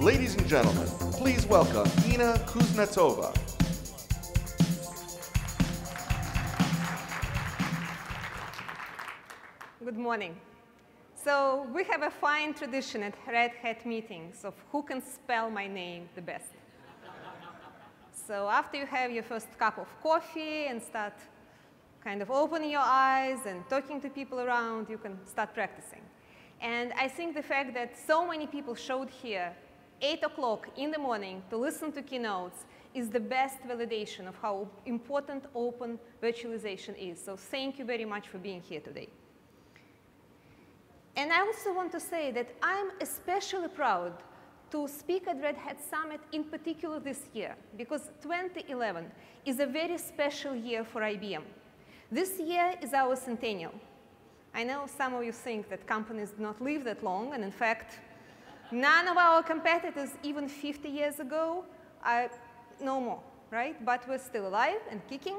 Ladies and gentlemen, please welcome Inna Kuznetsova. Good morning. So we have a fine tradition at Red Hat meetings of who can spell my name the best. so after you have your first cup of coffee and start kind of opening your eyes and talking to people around, you can start practicing. And I think the fact that so many people showed here 8 o'clock in the morning to listen to keynotes is the best validation of how important open virtualization is. So thank you very much for being here today. And I also want to say that I'm especially proud to speak at Red Hat Summit in particular this year, because 2011 is a very special year for IBM. This year is our centennial. I know some of you think that companies do not live that long, and in fact, none of our competitors, even 50 years ago, are no more, right? But we're still alive and kicking.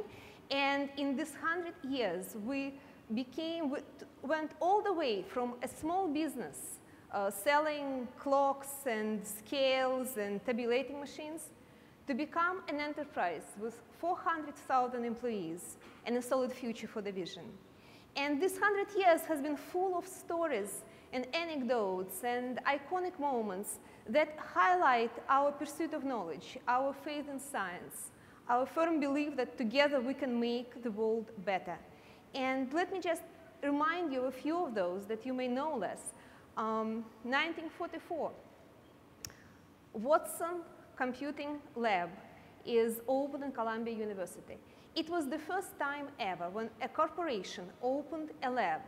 And in this 100 years, we became, went all the way from a small business uh, selling clocks and scales and tabulating machines to become an enterprise with 400,000 employees and a solid future for the vision. And this 100 years has been full of stories and anecdotes and iconic moments that highlight our pursuit of knowledge, our faith in science, our firm belief that together we can make the world better. And let me just remind you a few of those that you may know less. Um, 1944, Watson Computing Lab is opened in Columbia University. It was the first time ever when a corporation opened a lab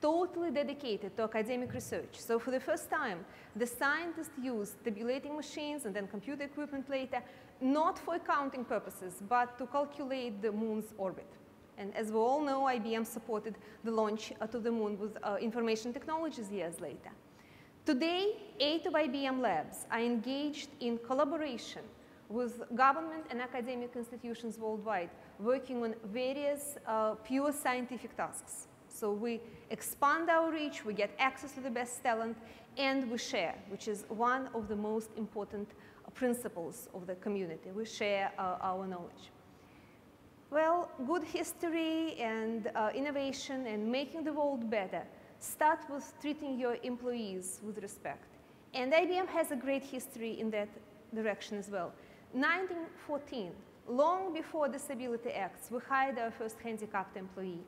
totally dedicated to academic research. So for the first time, the scientists used tabulating machines and then computer equipment later, not for accounting purposes, but to calculate the moon's orbit. And as we all know, IBM supported the launch to the moon with uh, information technologies years later. Today, eight of IBM labs are engaged in collaboration with government and academic institutions worldwide, working on various uh, pure scientific tasks. So we expand our reach, we get access to the best talent, and we share, which is one of the most important principles of the community. We share uh, our knowledge. Well, good history and uh, innovation and making the world better start with treating your employees with respect. And IBM has a great history in that direction as well. 1914, long before Disability Acts, we hired our first handicapped employee.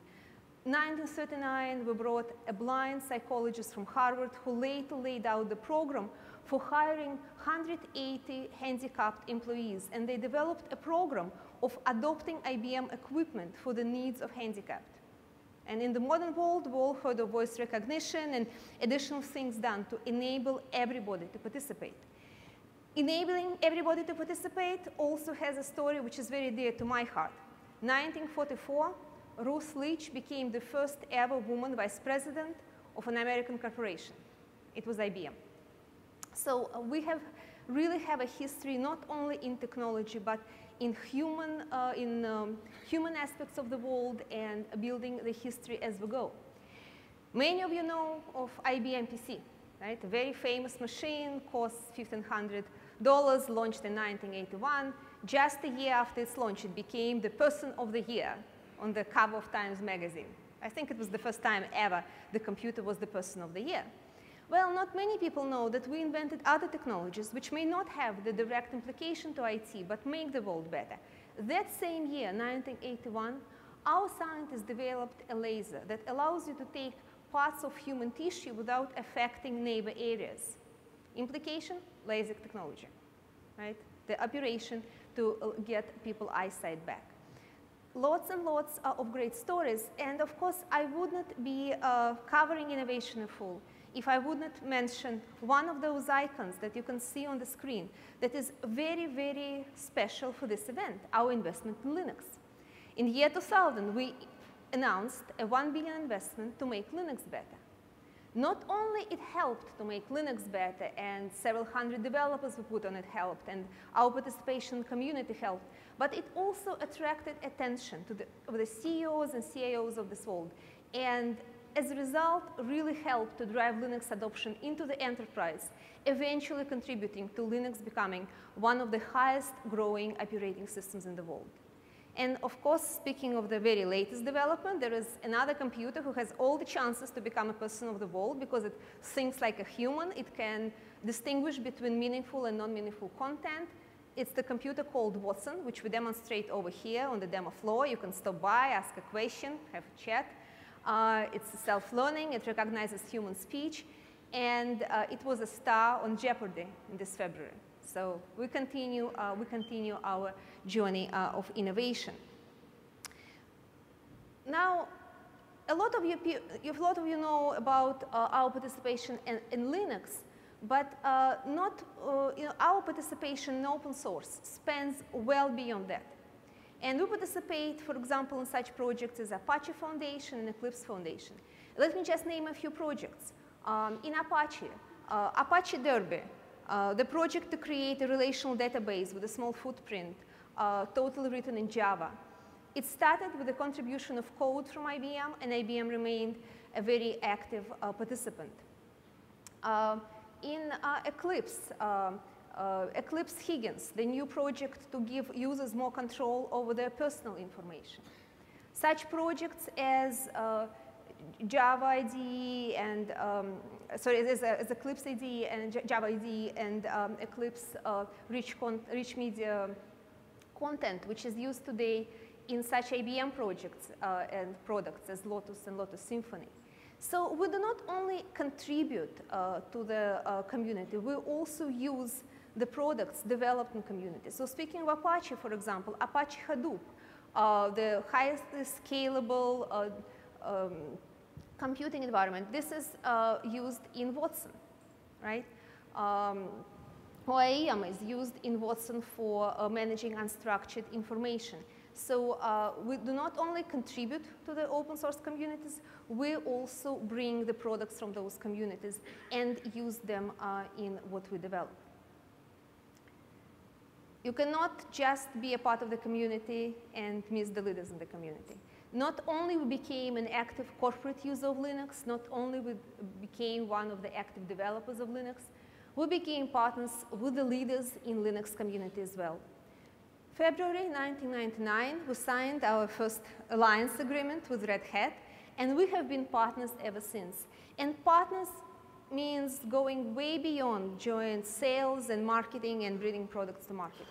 1939, we brought a blind psychologist from Harvard who later laid out the program for hiring 180 handicapped employees. And they developed a program of adopting IBM equipment for the needs of handicapped. And in the modern world, we all heard of voice recognition and additional things done to enable everybody to participate. Enabling everybody to participate also has a story which is very dear to my heart. 1944, Ruth Leach became the first ever woman vice president of an American corporation. It was IBM. So uh, we have really have a history not only in technology, but in human, uh, in um, human aspects of the world and building the history as we go. Many of you know of IBM PC, right? A very famous machine, cost $1,500, launched in 1981. Just a year after its launch, it became the person of the year on the cover of Times Magazine. I think it was the first time ever the computer was the person of the year. Well, not many people know that we invented other technologies which may not have the direct implication to IT, but make the world better. That same year, 1981, our scientists developed a laser that allows you to take parts of human tissue without affecting neighbor areas. Implication, laser technology, right? The operation to uh, get people eyesight back. Lots and lots of great stories, and of course, I wouldn't be uh, covering innovation in full if I wouldn't mention one of those icons that you can see on the screen that is very, very special for this event, our investment in Linux. In the year 2000, we announced a 1 billion investment to make Linux better. Not only it helped to make Linux better and several hundred developers who put on it helped and our participation community helped, but it also attracted attention to the, the CEOs and CIOs of this world. And as a result, really helped to drive Linux adoption into the enterprise, eventually contributing to Linux becoming one of the highest growing operating systems in the world. And of course, speaking of the very latest development, there is another computer who has all the chances to become a person of the world because it thinks like a human. It can distinguish between meaningful and non-meaningful content. It's the computer called Watson, which we demonstrate over here on the demo floor. You can stop by, ask a question, have a chat. Uh, it's self-learning, it recognizes human speech, and uh, it was a star on Jeopardy in this February. So we continue, uh, we continue our journey uh, of innovation. Now, a lot of you, a lot of you know about uh, our participation in, in Linux, but uh, not, uh, you know, our participation in open source spans well beyond that. And we participate, for example, in such projects as Apache Foundation and Eclipse Foundation. Let me just name a few projects. Um, in Apache, uh, Apache Derby, uh, the project to create a relational database with a small footprint, uh, totally written in Java. It started with the contribution of code from IBM, and IBM remained a very active uh, participant. Uh, in uh, Eclipse, uh, Eclipse Higgins, the new project to give users more control over their personal information. Such projects as Java IDE and, um, sorry, there's, a, Eclipse IDE and Java IDE and um, Eclipse uh, rich, rich media content, which is used today in such IBM projects uh, and products as Lotus and Lotus Symphony. So we do not only contribute uh, to the uh, community, we also use the products developed in community. So speaking of Apache, for example, Apache Hadoop, uh, the highest scalable uh, um, computing environment, this is uh, used in Watson, right? Um, OIM is used in Watson for uh, managing unstructured information. So uh, we do not only contribute to the open source communities, we also bring the products from those communities and use them uh, in what we develop. You cannot just be a part of the community and miss the leaders in the community. Not only we became an active corporate user of Linux, not only we became one of the active developers of Linux, we became partners with the leaders in Linux community as well. February 1999, we signed our first alliance agreement with Red Hat, and we have been partners ever since. And partners means going way beyond joint sales and marketing and bringing products to market.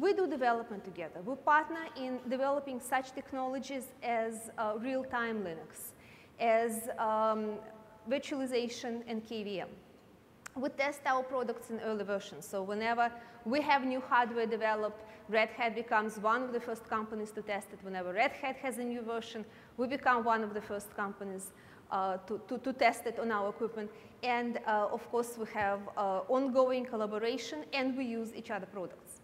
We do development together. We partner in developing such technologies as uh, real-time Linux, as um, virtualization and KVM. We test our products in early versions. So whenever we have new hardware developed, Red Hat becomes one of the first companies to test it. Whenever Red Hat has a new version, we become one of the first companies uh, to, to, to, test it on our equipment. And uh, of course, we have uh, ongoing collaboration and we use each other products.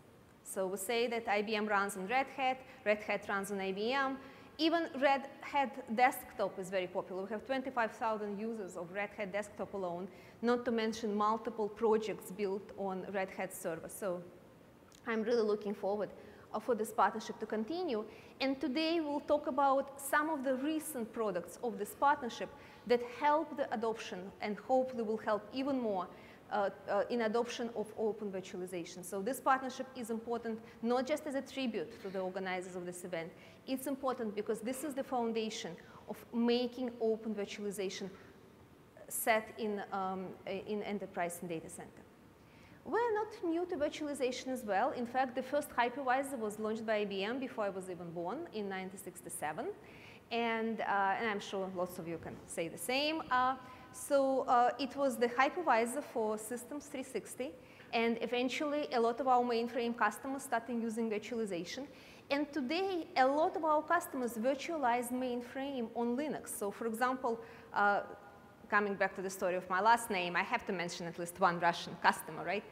So we say that IBM runs on Red Hat, Red Hat runs on IBM. Even Red Hat Desktop is very popular. We have 25,000 users of Red Hat Desktop alone, not to mention multiple projects built on Red Hat server. So I'm really looking forward uh, for this partnership to continue. And today we'll talk about some of the recent products of this partnership that help the adoption and hopefully will help even more in adoption of open virtualization. So this partnership is important not just as a tribute to the organizers of this event. It's important because this is the foundation of making open virtualization set in, um, in enterprise and data center. We're not new to virtualization as well. In fact, the first hypervisor was launched by IBM before I was even born in 1967. And, uh, and I'm sure lots of you can say the same. Uh, so uh, it was the hypervisor for Systems 360. And eventually, a lot of our mainframe customers started using virtualization. And today, a lot of our customers virtualize mainframe on Linux. So for example, uh, coming back to the story of my last name, I have to mention at least one Russian customer, right?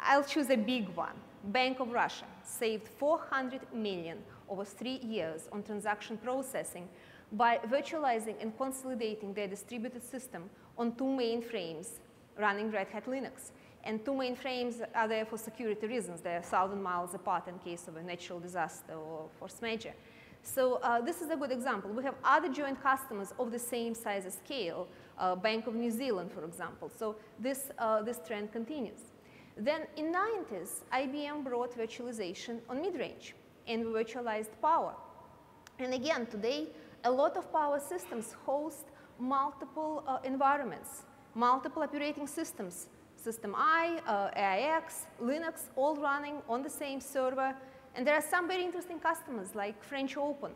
I'll choose a big one. Bank of Russia saved 400 million over three years on transaction processing by virtualizing and consolidating their distributed system on two mainframes running Red Hat Linux. And two mainframes are there for security reasons. They're 1,000 miles apart in case of a natural disaster or force majeure. So uh, this is a good example. We have other joint customers of the same size and scale, uh, Bank of New Zealand, for example. So this, uh, this trend continues. Then in 90s, IBM brought virtualization on mid-range, and we virtualized power. And again, today, a lot of power systems host multiple uh, environments, multiple operating systems, System I, uh, AIX, Linux, all running on the same server. And there are some very interesting customers like French Open,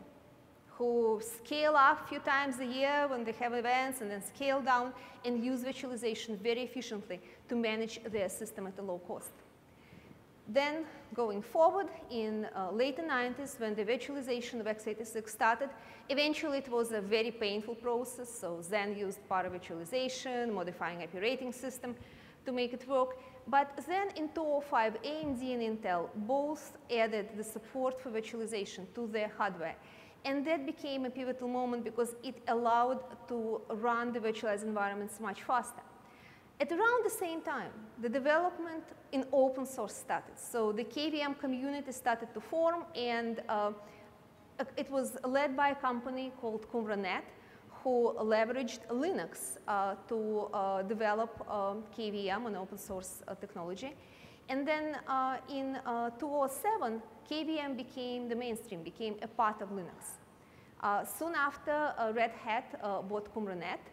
who scale up a few times a year when they have events and then scale down and use virtualization very efficiently to manage their system at a low cost. Then going forward in uh, late 90s when the virtualization of x86 started, eventually it was a very painful process. So Xen used paravirtualization, modifying operating system to make it work. But then in 2005, AMD and Intel both added the support for virtualization to their hardware. And that became a pivotal moment because it allowed to run the virtualized environments much faster. At around the same time, the development in open source started. So the KVM community started to form and uh, it was led by a company called Qumranet who leveraged Linux uh, to uh, develop um, KVM, an open source uh, technology. And then uh, in uh, 2007, KVM became the mainstream, became a part of Linux. soon after, Red Hat bought Qumranet,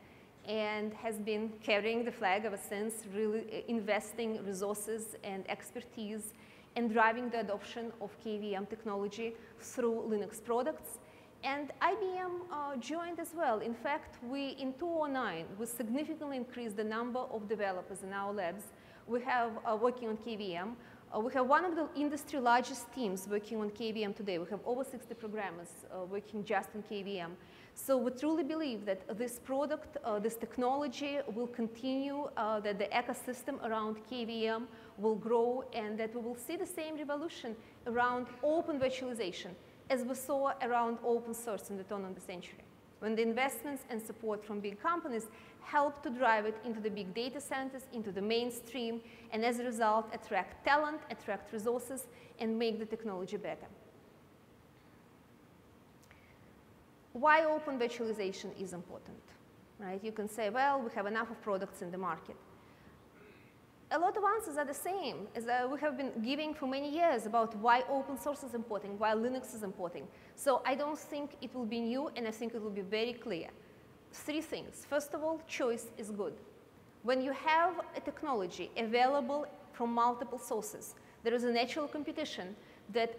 and has been carrying the flag ever since, really uh, investing resources and expertise and driving the adoption of KVM technology through Linux products. And IBM uh, joined as well. In fact, we, in 2009, we significantly increased the number of developers in our labs. We have uh, working on KVM. Uh, we have one of the industry largest teams working on KVM today. We have over 60 programmers uh, working just on KVM. So we truly believe that this product, uh, this technology will continue, uh, that the ecosystem around KVM will grow, and that we will see the same revolution around open virtualization as we saw around open source in the turn of the century, when the investments and support from big companies helped to drive it into the big data centers, into the mainstream, and as a result, attract talent, attract resources, and make the technology better. Why open virtualization is important, right? You can say, well, we have enough of products in the market. A lot of answers are the same as uh, we have been giving for many years about why open source is important, why Linux is important. So I don't think it will be new, and I think it will be very clear. Three things. First of all, choice is good. When you have a technology available from multiple sources, there is a natural competition that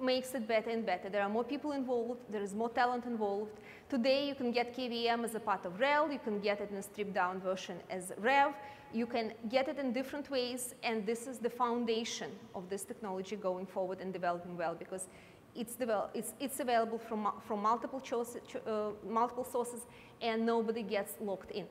makes it better and better. There are more people involved, there is more talent involved. Today you can get KVM as a part of RHEL, you can get it in a stripped down version as REV, you can get it in different ways and this is the foundation of this technology going forward and developing well because it's, it's, it's available from, from multiple, uh, multiple sources and nobody gets locked in.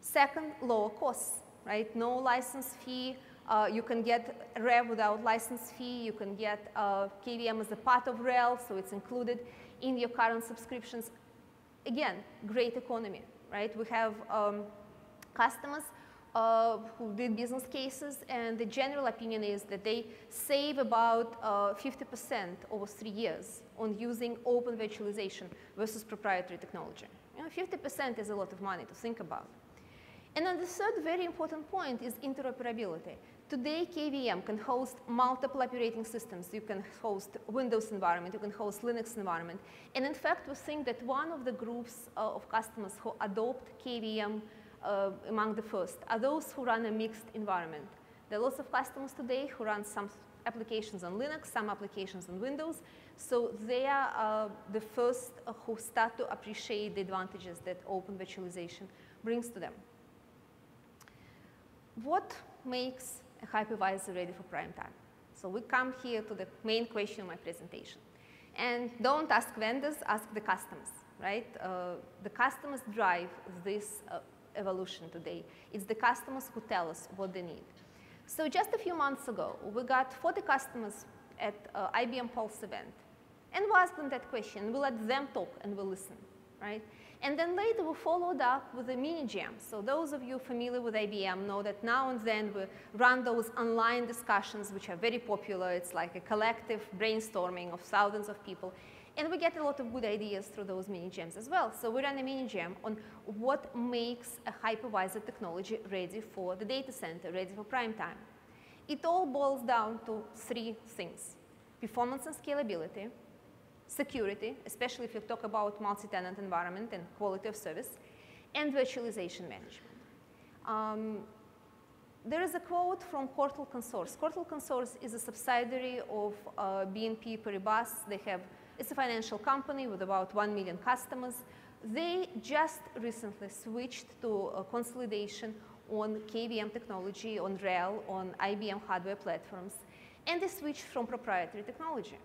Second, lower costs, right? No license fee, uh, you can get REV without license fee. You can get uh, KVM as a part of RHEL, so it's included in your current subscriptions. Again, great economy, right? We have um, customers uh, who did business cases, and the general opinion is that they save about 50% uh, over three years on using open virtualization versus proprietary technology. You know, 50% is a lot of money to think about. And then the third very important point is interoperability. Today, KVM can host multiple operating systems. You can host Windows environment, you can host Linux environment. And in fact, we think that one of the groups uh, of customers who adopt KVM uh, among the first are those who run a mixed environment. There are lots of customers today who run some applications on Linux, some applications on Windows. So they are uh, the first who start to appreciate the advantages that open virtualization brings to them. What makes a hypervisor ready for prime time. So we come here to the main question of my presentation. And don't ask vendors, ask the customers, right? Uh, the customers drive this uh, evolution today. It's the customers who tell us what they need. So just a few months ago, we got 40 customers at uh, IBM Pulse event. And we asked them that question. We let them talk and we listen, right? And then later we followed up with a mini jam. So those of you familiar with IBM know that now and then we run those online discussions which are very popular. It's like a collective brainstorming of thousands of people. And we get a lot of good ideas through those mini jams as well. So we ran a mini jam on what makes a hypervisor technology ready for the data center, ready for prime time. It all boils down to three things. Performance and scalability, security, especially if you talk about multi-tenant environment and quality of service, and virtualization management. Um, there is a quote from Cortal Consors. Cortal Consors is a subsidiary of uh, BNP Paribas. They have, it's a financial company with about 1 million customers. They just recently switched to consolidation on KVM technology, on RHEL, on IBM hardware platforms, and they switched from proprietary technology.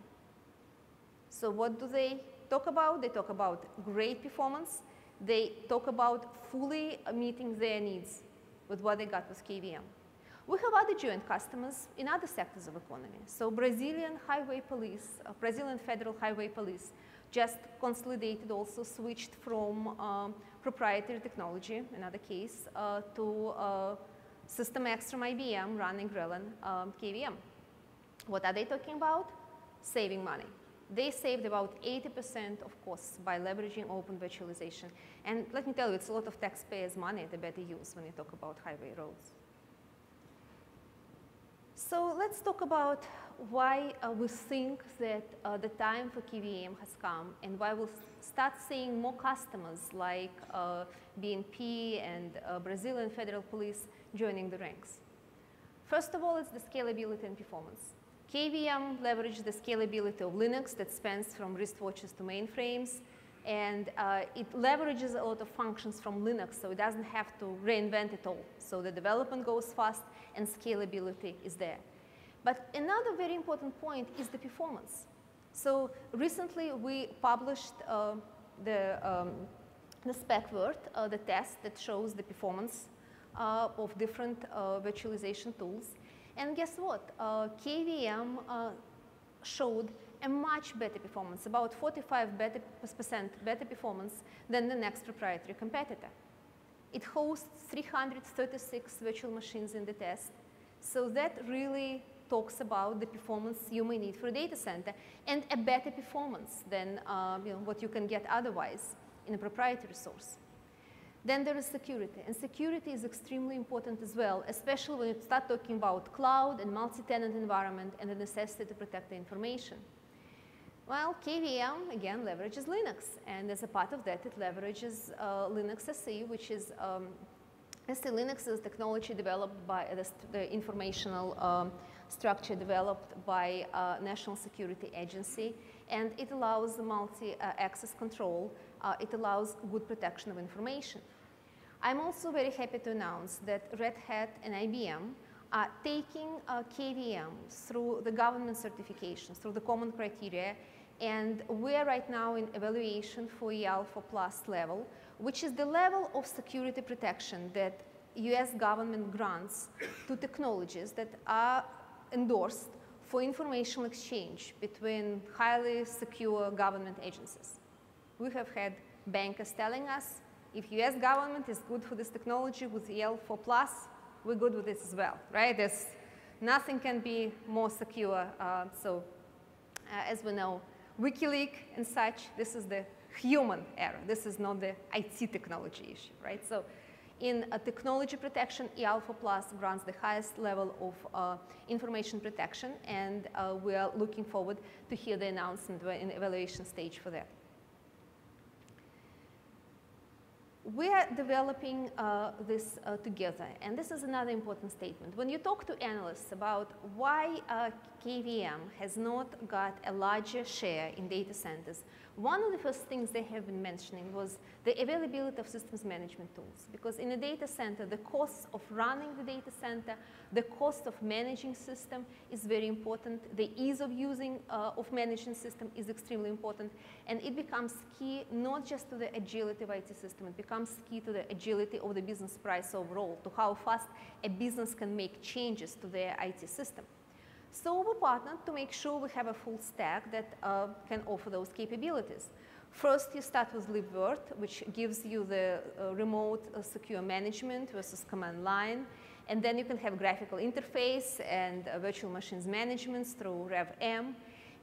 So what do they talk about? They talk about great performance. They talk about fully meeting their needs with what they got with KVM. We have other joint customers in other sectors of economy. So Brazilian Highway Police, uh, Brazilian Federal Highway Police just consolidated, also switched from um, proprietary technology, another case, uh, to uh, System X from IBM running RHEL um, KVM. What are they talking about? Saving money. They saved about 80% of costs by leveraging open virtualization. And let me tell you, it's a lot of taxpayers' money they better use when you talk about highway roads. So let's talk about why uh, we think that uh, the time for KVM has come and why we'll start seeing more customers like uh, BNP and uh, Brazilian Federal Police joining the ranks. First of all, it's the scalability and performance. KVM leverages the scalability of Linux that spans from wristwatches to mainframes, and uh, it leverages a lot of functions from Linux, so it doesn't have to reinvent it all. So the development goes fast and scalability is there. But another very important point is the performance. So recently we published uh, the, um, the SpecVirt, uh, the test that shows the performance uh, of different uh, virtualization tools. And guess what? Uh, KVM uh, showed a much better performance, about 45 better percent better performance than the next proprietary competitor. It hosts 336 virtual machines in the test. So that really talks about the performance you may need for a data center and a better performance than uh, you know, what you can get otherwise in a proprietary source. Then there is security, and security is extremely important as well, especially when you start talking about cloud and multi-tenant environment and the necessity to protect the information. Well, KVM, again, leverages Linux, and as a part of that, it leverages uh, Linux SE, which is um, SE Linux is technology developed by the, the informational um, structure developed by uh, National Security Agency, and it allows multi-access control. Uh, it allows good protection of information. I'm also very happy to announce that Red Hat and IBM are taking uh, KVM through the government certifications, through the common criteria, and we're right now in evaluation for EAL4 Plus level, which is the level of security protection that US government grants to technologies that are endorsed for informational exchange between highly secure government agencies. We have had bankers telling us if US government is good for this technology with EAL4 Plus, we're good with this as well, right? There's nothing can be more secure. Uh, so uh, as we know, WikiLeaks and such, this is the human error. This is not the IT technology issue, right? So in technology protection, EAL4 Plus grants the highest level of uh, information protection, and uh, we are looking forward to hear the announcement in evaluation stage for that. We are developing uh, this uh, together, and this is another important statement. When you talk to analysts about why uh, KVM has not got a larger share in data centers, one of the first things they have been mentioning was the availability of systems management tools. Because in a data center, the cost of running the data center, the cost of managing system is very important. The ease of using uh, of managing system is extremely important. And it becomes key not just to the agility of IT system, it becomes key to the agility of the business price overall, to how fast a business can make changes to their IT system. So we partnered to make sure we have a full stack that uh, can offer those capabilities. First, you start with LibVirt, which gives you the uh, remote uh, secure management versus command line. And then you can have graphical interface and uh, virtual machines management through RevM.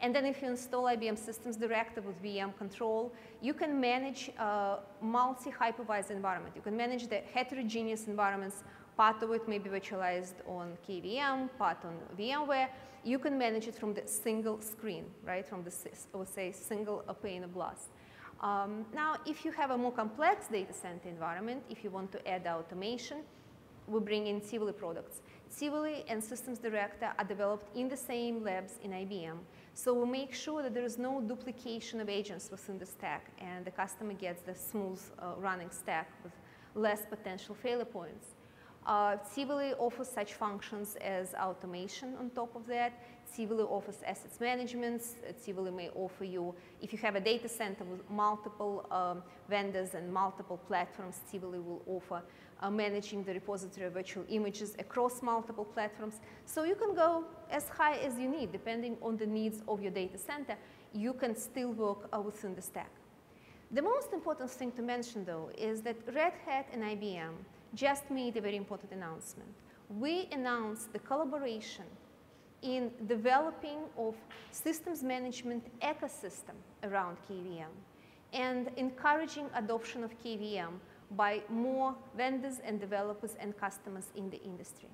And then if you install IBM Systems Director with VM control, you can manage a multi-hypervisor environment. You can manage the heterogeneous environments. Part of it may be virtualized on KVM, part on VMware. You can manage it from the single screen, right? From the, would say, single pane of glass. Um, now, if you have a more complex data center environment, if you want to add automation, we bring in Tivoli products. Tivoli and Systems Director are developed in the same labs in IBM. So we make sure that there is no duplication of agents within the stack and the customer gets the smooth uh, running stack with less potential failure points. Uh, offers such functions as automation on top of that. Tivoli offers assets management. Tivoli may offer you, if you have a data center with multiple um, vendors and multiple platforms, Tivoli will offer uh, managing the repository of virtual images across multiple platforms. So you can go as high as you need, depending on the needs of your data center. You can still work uh, within the stack. The most important thing to mention, though, is that Red Hat and IBM just made a very important announcement. We announced the collaboration in developing of systems management ecosystem around KVM and encouraging adoption of KVM by more vendors and developers and customers in the industry.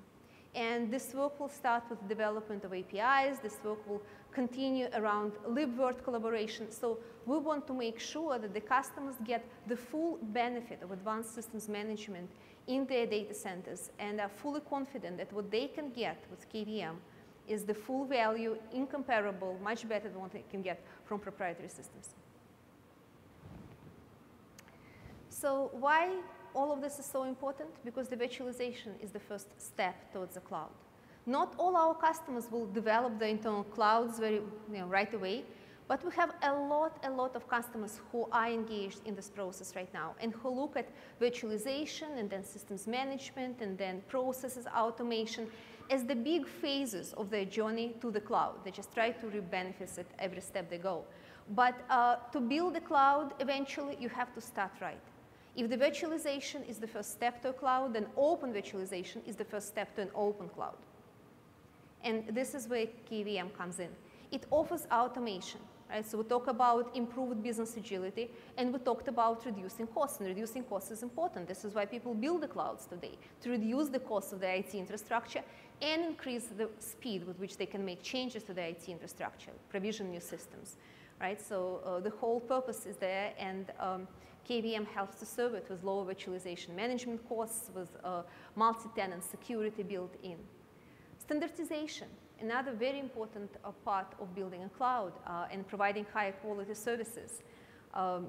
And this work will start with development of APIs. This work will continue around libvirt collaboration. So we want to make sure that the customers get the full benefit of advanced systems management in their data centers and are fully confident that what they can get with KVM is the full value, incomparable, much better than what they can get from proprietary systems. So why all of this is so important? Because the virtualization is the first step towards the cloud. Not all our customers will develop their internal clouds very, you know, right away, but we have a lot, a lot of customers who are engaged in this process right now and who look at virtualization and then systems management and then processes automation as the big phases of their journey to the cloud. They just try to reap benefits at every step they go. But uh, to build the cloud, eventually you have to start right. If the virtualization is the first step to a cloud, then open virtualization is the first step to an open cloud. And this is where KVM comes in. It offers automation. Right? So we talk about improved business agility, and we talked about reducing costs, and reducing costs is important. This is why people build the clouds today, to reduce the cost of the IT infrastructure and increase the speed with which they can make changes to the IT infrastructure, provision new systems. Right? So uh, the whole purpose is there, and um, KVM helps to serve it with lower virtualization management costs, with uh, multi-tenant security built in. Standardization another very important uh, part of building a cloud uh, and providing higher quality services. Um,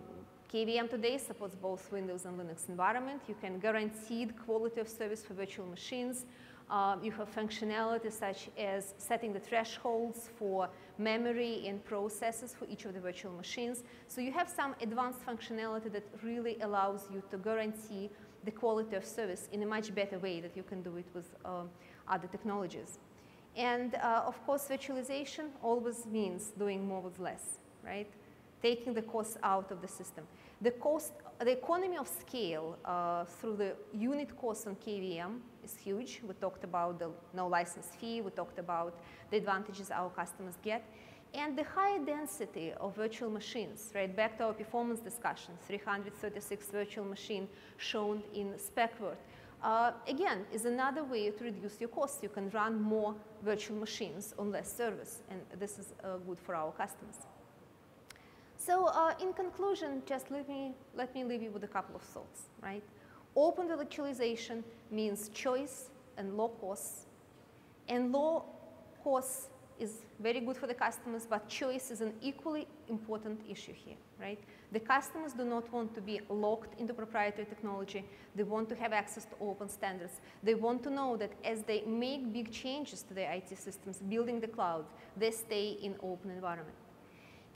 KVM today supports both Windows and Linux environment. You can guarantee the quality of service for virtual machines. Um, you have functionality such as setting the thresholds for memory and processes for each of the virtual machines. So you have some advanced functionality that really allows you to guarantee the quality of service in a much better way that you can do it with uh, other technologies. And uh, of course, virtualization always means doing more with less, right? Taking the cost out of the system. The cost, the economy of scale uh, through the unit cost on KVM is huge. We talked about the no license fee. We talked about the advantages our customers get. And the high density of virtual machines, right? Back to our performance discussion, 336 virtual machine shown in SpecVirt uh, again, is another way to reduce your costs. You can run more virtual machines on less service, and this is uh, good for our customers. So uh, in conclusion, just let me, let me leave you with a couple of thoughts, right? Open virtualization means choice and low cost. and low cost is very good for the customers, but choice is an equally important issue here, right? The customers do not want to be locked into proprietary technology. They want to have access to open standards. They want to know that as they make big changes to their IT systems, building the cloud, they stay in open environment.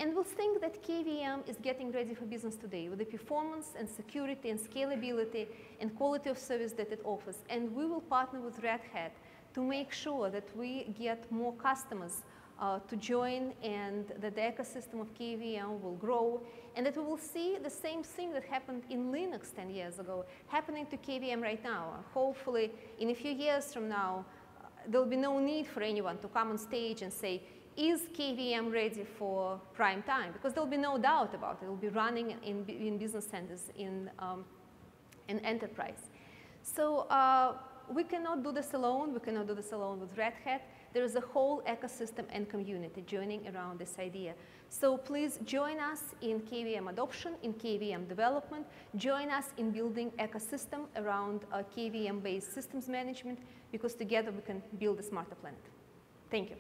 And we'll think that KVM is getting ready for business today with the performance and security and scalability and quality of service that it offers. And we will partner with Red Hat to make sure that we get more customers uh, to join and that the ecosystem of KVM will grow and that we will see the same thing that happened in Linux 10 years ago happening to KVM right now. Hopefully, in a few years from now, uh, there will be no need for anyone to come on stage and say, is KVM ready for prime time? Because there'll be no doubt about it. It will be running in, in business centers in, um, in enterprise. So uh, we cannot do this alone. We cannot do this alone with Red Hat. There is a whole ecosystem and community joining around this idea. So please join us in KVM adoption, in KVM development. Join us in building ecosystem around uh, KVM-based systems management because together we can build a smarter planet. Thank you.